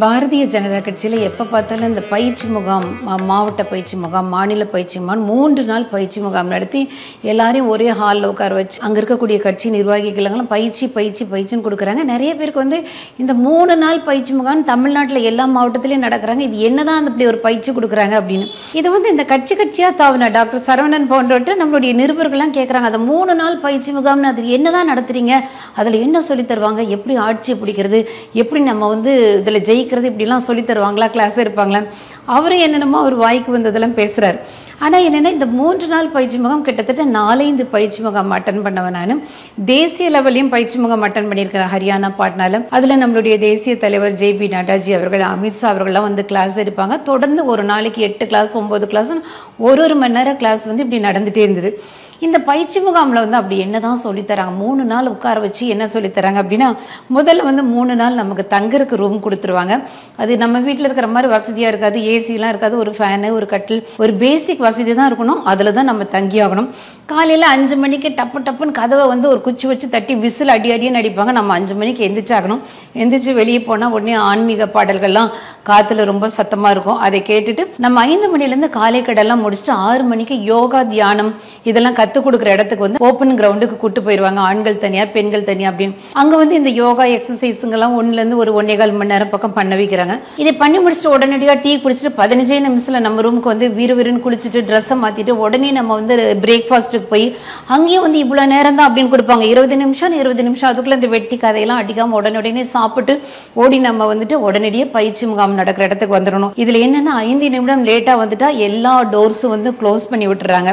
பாரதிய ஜனதா கட்சியில் எப்போ பார்த்தாலும் இந்த பயிற்சி முகாம் மாவட்ட பயிற்சி முகாம் மாநில பயிற்சி முகாம் மூன்று நாள் பயிற்சி முகாம் நடத்தி எல்லாரையும் ஒரே ஹாலில் உட்கார வச்சு அங்கே இருக்கக்கூடிய கட்சி நிர்வாகிகளெல்லாம் பயிற்சி பயிற்சி பயிற்சின்னு கொடுக்குறாங்க. நிறைய பேருக்கு வந்து இந்த மூணு நாள் பயிற்சி முகாம் தமிழ்நாட்டில் எல்லா மாவட்டத்திலையும் நடக்கிறாங்க. இது என்னதான் தான் இப்படி ஒரு பயிற்சி கொடுக்குறாங்க அப்படின்னு. இது வந்து இந்த கட்சி கட்சியாக தாவின டாக்டர் சரவணன் போன்றவற்றை நம்மளுடைய நிருபர்கள்லாம் கேட்குறாங்க அந்த மூணு நாள் பயிற்சி முகாம்னு அது என்னதான் நடத்துகிறீங்க அதில் என்ன சொல்லி தருவாங்க? எப்படி ஆட்சி பிடிக்கிறது? எப்படி நம்ம வந்து இதில் ஜெயிக்கிறது இப்படிலாம் சொல்லி தருவாங்களா? கிளாஸ் இருப்பாங்களா? அவரும் என்னென்னமோ அவர் வாய்க்கு வந்ததெல்லாம் பேசுகிறார் ஆனால் என்னென்னா இந்த மூன்று நாள் பயிற்சி முகாம் கிட்டத்தட்ட நாலைந்து பயிற்சி முகாம் அட்டன் பண்ணவன் நான். தேசிய லெவலையும் பயிற்சி முகாம் அட்டன் பண்ணியிருக்கிறேன் ஹரியானா பாட்னால. அதில் நம்மளுடைய தேசிய தலைவர் ஜே பி நட்டாஜி அவர்கள் அமித்ஷா அவர்கள்லாம் வந்து கிளாஸ் எடுப்பாங்க. தொடர்ந்து ஒரு நாளைக்கு எட்டு கிளாஸ் ஒம்பது கிளாஸ் ஒரு ஒரு மணி நேரம் கிளாஸ் வந்து இப்படி நடந்துகிட்டே இருந்தது. இந்த பயிற்சி முகாமில் வந்து அப்படி என்னதான் சொல்லித் தராங்க? மூணு நாள் உட்கார வச்சு என்ன சொல்லித் தராங்க அப்படின்னா முதல்ல வந்து மூணு நாள் நமக்கு தங்குறதுக்கு ரூம் கொடுத்துருவாங்க. அது நம்ம வீட்டில் இருக்கிற மாதிரி வசதியாக இருக்காது. ஏசிலாம் இருக்காது. ஒரு ஃபேனு ஒரு கட்டில் ஒரு பேசிக் வசதி தான் இருக்கணும். அதில் தான் நம்ம தங்கி ஆகணும். காலையில் அஞ்சு மணிக்கு டப்பு டப்புன்னு கதவை வந்து ஒரு குச்சி வச்சு தட்டி விசில் அடி அடின்னு அடிப்பாங்க நம்ம அஞ்சு மணிக்கு எந்திரிச்சாகணும். எந்திரிச்சு வெளியே போனால் உடனே ஆன்மீக பாடல்கள்லாம் காற்றுல ரொம்ப சத்தமாக இருக்கும். அதை கேட்டுட்டு நம்ம ஐந்து மணிலேருந்து காலை கடெல்லாம் முடிச்சுட்டு ஆறு மணிக்கு யோகா தியானம் இதெல்லாம் கற்றுக் கொடுக்குற இடத்துக்கு வந்து ஓப்பன் கிரவுண்டுக்கு கூட்டு போயிடுவாங்க ஆண்கள் தனியாக பெண்கள் தனியாக அப்படின்னு. அங்கே வந்து இந்த யோகா எக்ஸசைஸுங்கெல்லாம் ஒன்றுலேருந்து ஒரு ஒன்னே கால் மணி நேரம் பக்கம் பண்ண வைக்கிறாங்க. இதை பண்ணி முடிச்சுட்டு உடனடியாக டீ குடிச்சிட்டு பதினஞ்சே நிமிஷத்தில் நம்ம ரூமுக்கு வந்து விறுவிறுன்னு குளிச்சுட்டு ட்ரெஸ்ஸை மாற்றிட்டு உடனே நம்ம வந்து பிரேக்ஃபாஸ்ட்டுக்கு போய் அங்கேயும் வந்து இவ்வளோ நேரம் தான் அப்படின்னு கொடுப்பாங்க. இருபது நிமிஷம் இருபது நிமிஷம். அதுக்குள்ளே இந்த வெட்டி கதையெல்லாம் அடிக்காமல் உடனே சாப்பிட்டு ஓடி நம்ம வந்துட்டு உடனடியே பயிற்சி முகாம் நடக்கிற இடத்துக்கு வந்துடணும். இதில் என்னென்னா ஐந்து நிமிடம் லேட்டாக வந்துட்டா எல்லா டோர்ஸும் வந்து க்ளோஸ் பண்ணி விட்டுறாங்க.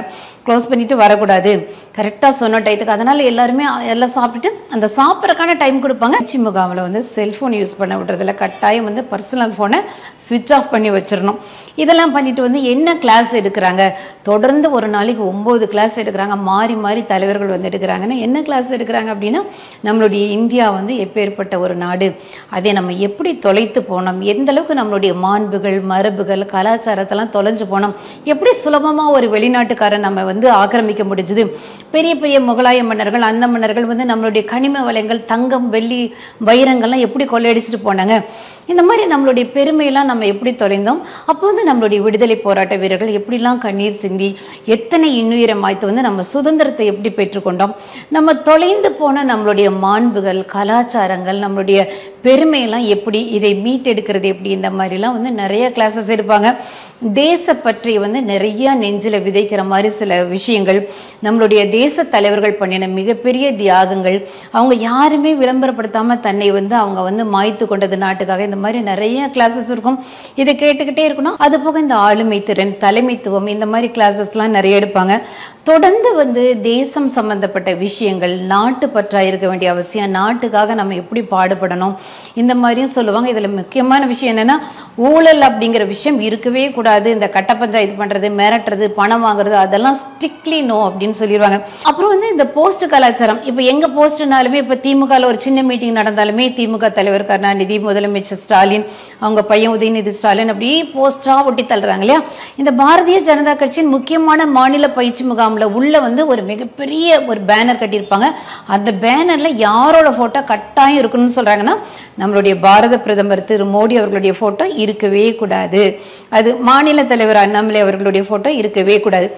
க்ளோஸ் பண்ணிட்டு வரக்கூடாது. கரெக்டாக சொன்ன டயத்துக்கு. அதனால எல்லாருமே எல்லாம் சாப்பிட்டுட்டு அந்த சாப்பிட்றக்கான டைம் கொடுப்பாங்க. பயிற்சி முகாமில் வந்து செல்ஃபோன் யூஸ் பண்ண விடுறதில்ல. கட்டாயம் வந்து பர்சனல் ஃபோனை ஸ்விட்ச் ஆஃப் பண்ணி வச்சிடணும். இதெல்லாம் பண்ணிட்டு வந்து என்ன கிளாஸ் எடுக்கிறாங்க? தொடர்ந்து ஒரு நாளைக்கு ஒம்பது கிளாஸ் எடுக்கிறாங்க. மாறி மாறி தலைவர்கள் வந்து எடுக்கிறாங்கன்னா என்ன கிளாஸ் எடுக்கிறாங்க அப்படின்னா நம்மளுடைய இந்தியா வந்து எப்பேற்பட்ட ஒரு நாடு. அதை நம்ம எப்படி தொலைத்து போனோம்? எந்த அளவுக்கு நம்மளுடைய மாண்புகள் மரபுகள் கலாச்சாரத்தெல்லாம் தொலைஞ்சு போனோம்? எப்படி சுலபமாக ஒரு வெளிநாட்டுக்காரன் நம்ம வந்து ஆக்கிரமிக்க முடிஞ்சுது. பெரிய பெரிய முகலாய மன்னர்கள் அந்த மன்னர்கள் வந்து நம்மளுடைய கனிம வளங்கள் தங்கம் வெள்ளி வைரங்கள்லாம் எப்படி கொள்ளையடிச்சிட்டு போனாங்க? இந்த மாதிரி நம்மளுடைய பெருமையெல்லாம் நம்ம எப்படி தொலைந்தோம்? அப்போ வந்து நம்மளுடைய விடுதலை போராட்ட வீரர்கள் எப்படிலாம் கண்ணீர் சிந்தி எத்தனை இன்னுயிரம் மாய்த்து வந்து நம்ம சுதந்திரத்தை எப்படி பெற்றுக்கொண்டோம்? நம்ம தொலைந்து போன நம்மளுடைய மாண்புகள் கலாச்சாரங்கள் நம்மளுடைய பெருமையெல்லாம் எப்படி இதை மீட்டெடுக்கிறது எப்படி இந்த மாதிரிலாம் வந்து நிறைய கிளாஸஸ் இருப்பாங்க தேச பற்றி வந்து நிறைய நெஞ்சில் விதைக்கிற மாதிரி சில விஷயங்கள் நம்மளுடைய தேச தலைவர்கள் பண்ணின மிகப்பெரிய தியாகங்கள் அவங்க யாருமே விளம்பரப்படுத்தாமல் தன்னை வந்து அவங்க வந்து மாய்த்து கொண்டது நாட்டுக்காக இந்த மாதிரி நிறைய கிளாஸஸ் இருக்கும். இதை கேட்டுக்கிட்டே இருக்கணும். அது போக இந்த ஆளுமை திறன் தலைமைத்துவம் இந்த மாதிரி கிளாஸஸ்லாம் நிறைய எடுப்பாங்க. தொடர்ந்து வந்து தேசம் சம்பந்தப்பட்ட விஷயங்கள் நாட்டு பற்றா இருக்க வேண்டிய அவசியம் நாட்டுக்காக நம்ம எப்படி பாடுபடணும் இந்த மாதிரியும் சொல்லுவாங்க. இதில் முக்கியமான விஷயம் என்னன்னா ஊழல் அப்படிங்கிற விஷயம் இருக்கவே கூடாது. இந்த கட்ட பஞ்சாயத்து பண்றது மிரட்டுறது பணம் வாங்குறது அதெல்லாம் ஸ்ட்ரிக்ட்லி நோ அப்படின்னு சொல்லிடுவாங்க அப்புறம் வந்து இந்த போஸ்ட் கலாச்சாரம். இப்போ எங்க போஸ்ட்னாலுமே இப்போ திமுகவில் ஒரு சின்ன மீட்டிங் நடந்தாலுமே திமுக தலைவர் கருணாநிதி முதலமைச்சர் ஸ்டாலின் அவங்க பையன் உதயநிதி ஸ்டாலின் அப்படியே போஸ்டரா ஒட்டி தள்ளுறாங்க இல்லையா? இந்த பாரதிய ஜனதா கட்சியின் முக்கியமான மாநில பயிற்சி முகாமில் உள்ள வந்து ஒரு மிகப்பெரிய ஒரு பேனர் கட்டியிருப்பாங்க. அந்த பேனர்ல யாரோட போட்டோ கட்டாயம் இருக்கணும்னு சொல்றாங்கன்னா நம்மளுடைய பாரத பிரதமர் திரு மோடி அவர்களுடைய போட்டோ இருக்கவே கூடாது. அது மாநில தலைவர் அண்ணாமலை அவர்களுடைய போட்டோ இருக்கவே கூடாது.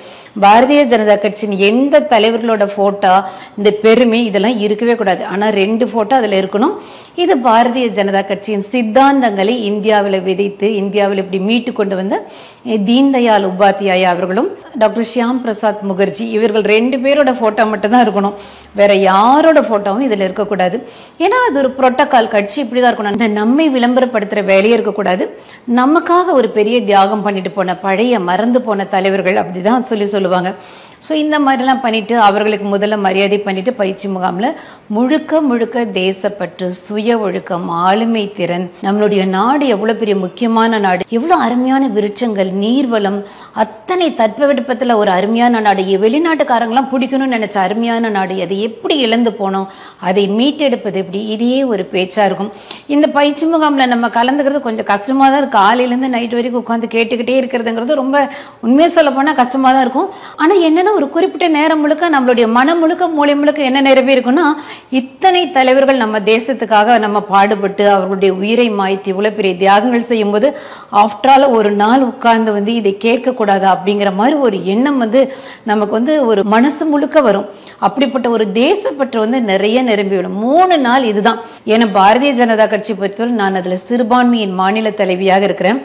பாரதிய ஜனதா கட்சியின் எந்த தலைவர்களோட போட்டோ இந்த பெருமை இதெல்லாம் இருக்கவே கூடாது. ஆனா ரெண்டு போட்டோ அதுல இருக்கணும். இது பாரதிய ஜனதா கட்சியின் சித்தாந்தங்களை இந்தியாவில் விதைத்து இந்தியாவில் இப்படி மீட்டு கொண்டு வந்த தீன் தயாள் உபாத்தியாயா அவர்களும் டாக்டர் ஷியாம் பிரசாத் முகர்ஜி இவர்கள் ரெண்டு பேரோட போட்டோ மட்டும்தான் இருக்கணும். வேற யாரோட போட்டோவும் இதுல இருக்கக்கூடாது ஏன்னா அது ஒரு புரோட்டோகால் கட்சி இப்படிதான் இருக்கணும். இந்த நம்மை விளம்பரப்படுத்துற வேலையே இருக்கக்கூடாது நமக்காக ஒரு பெரிய தியாகம் பண்ணிட்டு போன பழைய மறந்து போன தலைவர்கள் அப்படிதான் சொல்லி சொல்லுவாங்க. ஸோ இந்த மாதிரிலாம் பண்ணிட்டு அவர்களுக்கு முதல்ல மரியாதை பண்ணிட்டு பயிற்சி முகாமில் முழுக்க முழுக்க தேசப்பற்று சுய ஒழுக்கம் ஆளுமை திறன் நம்மளுடைய நாடு எவ்வளோ பெரிய முக்கியமான நாடு எவ்வளோ அருமையான விருட்சங்கள் நீர்வளம் அத்தனை தட்பவெடுப்பத்தில் ஒரு அருமையான நாடு. வெளிநாட்டுக்காரங்களாம் பிடிக்கணும்னு நினச்ச அருமையான நாடு அதை எப்படி இழந்து போனோம் அதை மீட்டெடுப்பது எப்படி இதையே ஒரு பேச்சாக இருக்கும். இந்த பயிற்சி முகாமில் நம்ம கலந்துக்கிறது கொஞ்சம் கஷ்டமாக தான் இருக்கும் காலையிலேருந்து நைட் வரைக்கும் உட்காந்து கேட்டுக்கிட்டே இருக்கிறதுங்கிறது ரொம்ப உண்மையாக சொல்ல போனால் கஷ்டமாக தான் இருக்கும். ஆனால் என்னென்ன பார்த்தோன்னா ஒரு குறிப்பிட்ட நேரம் முழுக்க நம்மளுடைய மனம் முழுக்க மூளை முழுக்க என்ன நிரம்பி இருக்குன்னா இத்தனை தலைவர்கள் நம்ம தேசத்துக்காக நம்ம பாடுபட்டு அவர்களுடைய உயிரை மாய்த்தி இவ்வளோ பெரிய தியாகங்கள் செய்யும்போது ஆஃப்டரால் ஒரு நாள் உட்கார்ந்து வந்து இதை கேட்கக்கூடாது அப்படிங்கிற மாதிரி ஒரு எண்ணம் வந்து நமக்கு வந்து ஒரு மனசு முழுக்க வரும். அப்படிப்பட்ட ஒரு தேசப்பற்று வந்து நிறைய நிரம்பி விடும். மூணு நாள் இதுதான். ஏன்னா பாரதிய ஜனதா கட்சி பொறுத்தவரை நான் அதில் சிறுபான்மையின் மாநில தலைவியாக இருக்கிறேன்.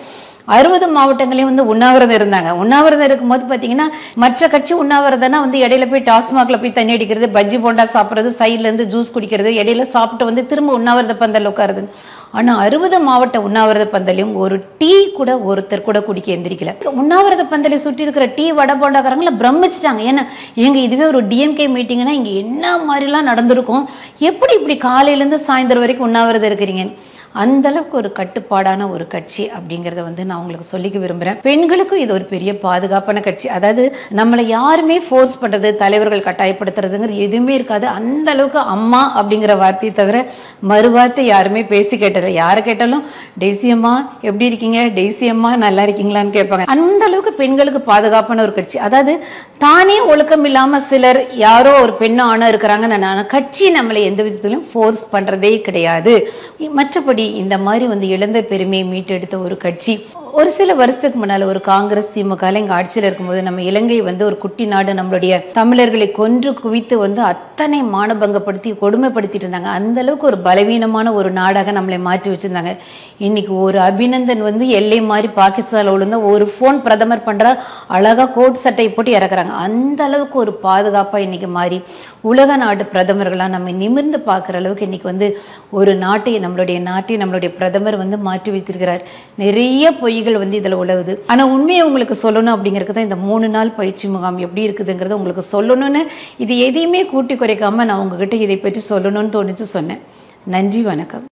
அறுபது மாவட்டங்களையும் வந்து உண்ணாவிரதம் இருந்தாங்க. உண்ணாவிரதம் இருக்கும்போது பார்த்தீங்கன்னா மற்ற கட்சி உண்ணாவிரதம்னா வந்து இடையில போய் டாஸ்மாக்ல போய் தண்ணி அடிக்கிறது பஜ்ஜி போண்டா சாப்பிட்றது சைட்ல இருந்து ஜூஸ் குடிக்கிறது இடையில சாப்பிட்டு வந்து திரும்ப உண்ணாவிரத பந்தல் உட்காருது ஆனா அறுபது மாவட்ட உண்ணாவிரத பந்தலையும் ஒரு டீ கூட ஒருத்தர் கூட குடிக்க எந்திரிக்கல. உண்ணாவிரத பந்தலை சுற்றி இருக்கிற டீ வடை போண்டாக்காரங்கள பிரமிச்சிட்டாங்க. ஏன்னா எங்க இதுவே ஒரு டிஎம்கே மீட்டிங்னா இங்க என்ன மாதிரிலாம் நடந்திருக்கும்? எப்படி இப்படி காலையிலேருந்து சாயந்தரம் வரைக்கும் உண்ணாவிரதம் இருக்கிறீங்க? அந்த அளவுக்கு ஒரு கட்டுப்பாடான ஒரு கட்சி அப்படிங்கிறத வந்து நான் உங்களுக்கு சொல்லிக்க விரும்புகிறேன் பெண்களுக்கும் இது ஒரு பெரிய பாதுகாப்பான கட்சி. அதாவது நம்மளை யாருமே ஃபோர்ஸ் பண்ணுறது தலைவர்கள் கட்டாயப்படுத்துறதுங்கிறது எதுவுமே இருக்காது. அந்த அளவுக்கு அம்மா அப்படிங்கிற வார்த்தையை தவிர மறுவார்த்தை யாருமே பேசி கேட்டதில்லை யாரை கேட்டாலும் டெய்சியம்மா எப்படி இருக்கீங்க? டெய்சியம்மா நல்லா இருக்கீங்களான்னு கேட்பாங்க. அந்த அளவுக்கு பெண்களுக்கு பாதுகாப்பான ஒரு கட்சி. அதாவது தானே ஒழுக்கம் இல்லாம சிலர் யாரோ ஒரு பெண்ணோ ஆணோ இருக்கிறாங்கன்னு நான் கட்சி நம்மளை எந்த விதத்திலும் ஃபோர்ஸ் பண்றதே கிடையாது. மற்றபடி இந்த மாதிரி வந்து இழந்த பெருமையை மீட்டெடுத்த ஒரு கட்சி. ஒரு சில வருஷத்துக்கு முன்னால ஒரு காங்கிரஸ் திமுக இங்க ஆட்சியில் இருக்கும்போது நம்ம இலங்கை வந்து ஒரு குட்டி நாடு நம்மளுடைய தமிழர்களை கொன்று குவித்து வந்து அத்தனை மானபங்கப்படுத்தி கொடுமைப்படுத்திட்டு இருந்தாங்க. அந்த அளவுக்கு ஒரு பலவீனமான ஒரு நாடாக நம்மளை மாற்றி வச்சிருந்தாங்க. இன்னைக்கு ஒரு அபிநந்தன் வந்து எல்லை மாதிரி பாகிஸ்தான்ல விழுந்த ஒரு ஃபோன் பிரதமர் பண்றார் அழகா கோட் சட்டை போட்டு இறக்குறாங்க. அந்த அளவுக்கு ஒரு பாதுகாப்பா இன்னைக்கு மாறி உலக நாட்டு பிரதமர்களாக நம்ம நிமிர்ந்து பார்க்குற அளவுக்கு இன்னைக்கு வந்து ஒரு நாட்டை நம்மளுடைய நாட்டை நம்மளுடைய பிரதமர் வந்து மாற்றி வைத்திருக்கிறார். நிறைய பொய்கள் வந்து இதில் உழவுது. ஆனால் உண்மையை உங்களுக்கு சொல்லணும் அப்படிங்கிறது தான் இந்த மூணு நாள் பயிற்சி முகாம். எப்படி இருக்குதுங்கிறத உங்களுக்கு சொல்லணும்னு இது எதையுமே கூட்டி குறைக்காம நான் உங்ககிட்ட இதை பற்றி சொல்லணும்னு தோணுச்சு சொன்னேன். நன்றி வணக்கம்.